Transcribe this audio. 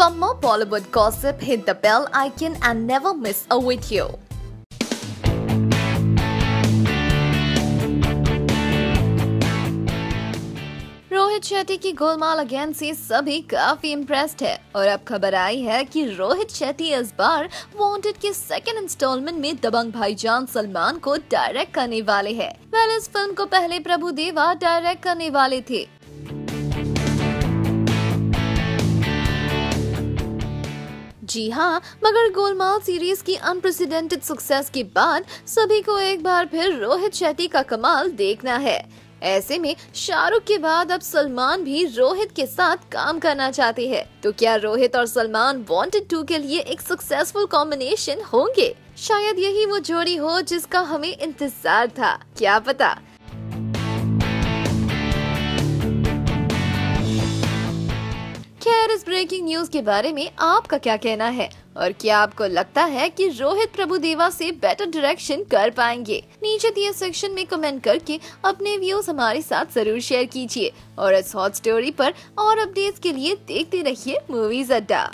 For more Bollywood gossip, hit the bell icon and never miss a video. Rohit Shetty की Golmaal again से सभी काफ़ी impressed है। और अब खबर आई है कि रोहित शेट्टी इस बार वांटेड के सेकंड इंस्टॉलमेंट में दबंग भाईजान सलमान को डायरेक्ट करने वाले हैं। वेल इस फ़िल्म को पहले प्रभु देवा डायरेक्ट करने वाले थे। जी हाँ मगर गोलमाल सीरीज़ की अनप्रेसिडेंटेड सक्सेस के बाद सभी को एक बार फिर रोहित शेट्टी का कमाल देखना है। ऐसे में शाहरुख के बाद अब सलमान भी रोहित के साथ काम करना चाहते हैं। तो क्या रोहित और सलमान वांटेड टू के लिए एक सक्सेसफुल कॉम्बिनेशन होंगे? शायद यही वो जोड़ी हो जिसका हमें इंतज़ार था। क्या पता? ब्रेकिंग न्यूज़ के बारे में आपका क्या कहना है? और क्या आपको लगता है कि रोहित प्रभु देवा से बेटर डायरेक्शन कर पाएँगे? नीचे दिए सेक्शन में कमेंट करके अपने व्यूज़ हमारे साथ ज़रूर शेयर कीजिए। और इस हॉट स्टोरी पर और अपडेट्स के लिए देखते रहिए मूवीज़ अड्डा